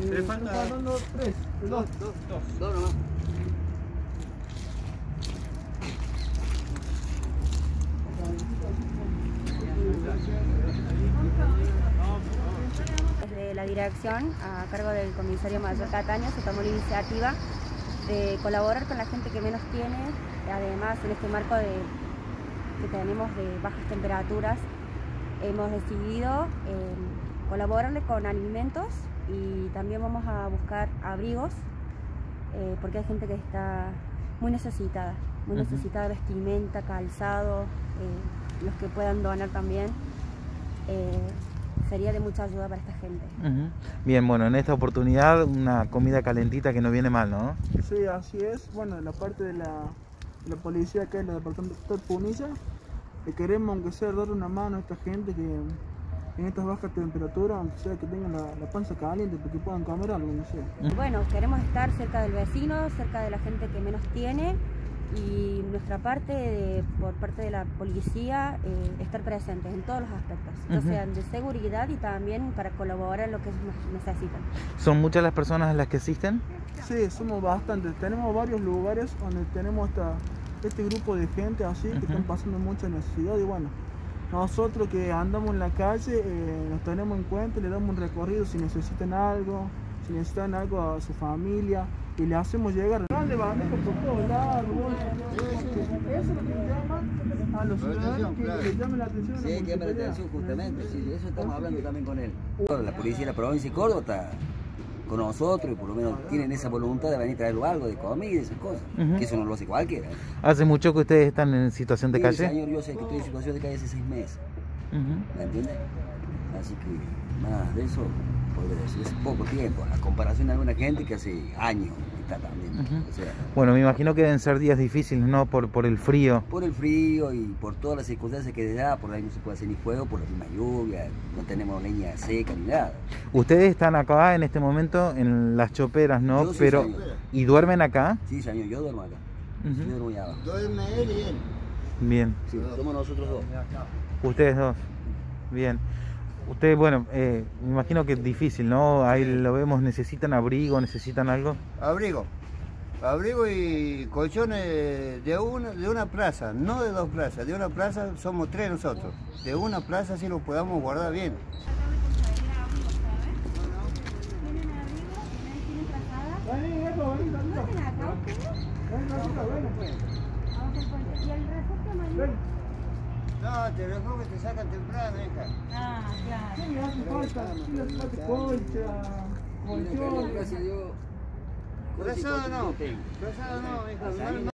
Le falta tres, dos, dos, dos. Dos nomás. Desde la dirección, a cargo del comisario mayor Cataño, se tomó la iniciativa de colaborar con la gente que menos tiene, además en este marco de, que tenemos de bajas temperaturas, hemos decidido eh, colaborarle con alimentos y también vamos a buscar abrigos, eh, porque hay gente que está muy necesitada, muy necesitada de vestimenta, calzado, eh, los que puedan donar también. eh, sería de mucha ayuda para esta gente. Ujú. Bien, bueno, en esta oportunidad una comida calentita que no viene mal, ¿no? Sí, así es. Bueno, en la parte de la, de la policía acá en el departamento de Punilla, le queremos, aunque sea, dar una mano a esta gente que en estas bajas temperaturas, aunque sea que tengan la, la panza caliente, porque puedan comer algo, no sé. Bueno, queremos estar cerca del vecino, cerca de la gente que menos tiene y nuestra parte, de- por parte de la policía, eh, estar presentes en todos los aspectos, ya sean de seguridad y también para colaborar en lo que ellos necesitan. ¿Son muchas las personas las que asisten? Sí, somos bastantes. Tenemos varios lugares donde tenemos esta, este grupo de gente así que están pasando mucha necesidad y bueno, nosotros que andamos en la calle eh, nos tenemos en cuenta, le damos un recorrido si necesitan algo, si necesitan algo a su familia y le hacemos llegar. Grande bandeja por todos lados. Eso es lo que llama a los ciudadanos que le llamen la atención Sí, que la atención justamente, sí, de eso estamos hablando también con él. La policía de la provincia de Córdoba está con nosotros y por lo menos tienen esa voluntad de venir a traer algo de comida y esas cosas. Que eso no lo hace cualquiera. ¿Hace mucho que ustedes están en situación de Sí, calle? señor, yo sé que estoy en situación de calle hace seis meses. ¿me entiendes? Así que nada de eso, podría decir, es poco tiempo, a comparación de alguna gente que hace años está también. Ujú. O sea, Bueno, me imagino que deben ser días difíciles, ¿no? Por, por el frío. por el frío y por todas las circunstancias que da, por ahí no se puede hacer ni fuego, por la misma lluvia, no tenemos leña seca ni nada. Ustedes están acá en este momento en las choperas, ¿no? Yo sí, Pero señor. ¿y duermen acá? Sí, señor, yo duermo acá. Yo duermo allá abajo. Duerme él y él. Bien. Sí, somos nosotros dos. Ustedes dos. Bien. Ustedes, bueno, eh, me imagino que es difícil, ¿no? Ahí lo vemos, necesitan abrigo, necesitan algo. Abrigo. Abrigo y colchones de una, de una plaza, no de dos plazas. De una plaza somos tres nosotros. De una plaza sí lo podamos guardar bien. No, te dejo que te sacan temprano, hija. Ah, claro. Sí, le hace falta, sí le hace falta colcha, colchones. Gracias a Dios. Cruzado no, cruzado no, hija. no-